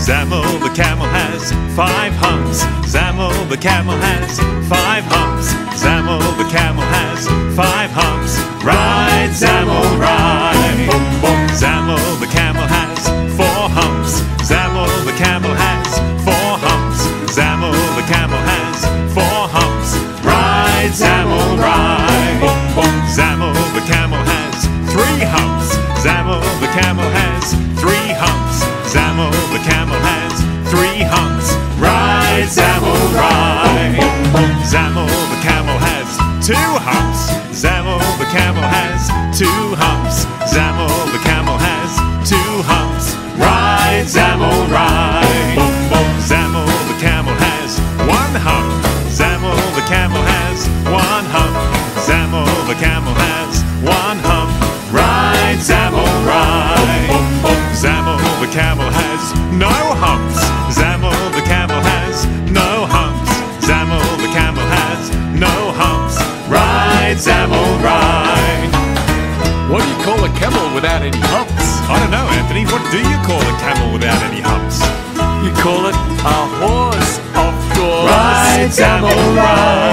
Zamel the camel has five humps. Zamel the camel has five humps. Zamel the camel has camel has three humps. Ride, Zamel, ride. Zamel the camel has two humps. Zamel the camel has two humps. Zamel the camel has two humps. Ride, Zamel, ride. no humps. Zamel the camel has no humps. Zamel the camel has no humps. Ride, Zamel, ride. What do you call a camel without any humps? I don't know, Anthony. What do you call a camel without any humps? You call it a horse, of course. Ride, Zamel, ride.